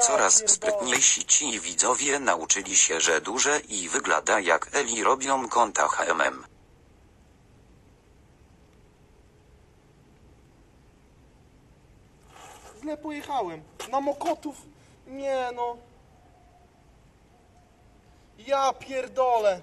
Coraz sprytniejsi ci widzowie nauczyli się, że duże i wygląda jak Eli robią konta HMM. Źle pojechałem. Na Mokotów. Nie no. Ja pierdolę.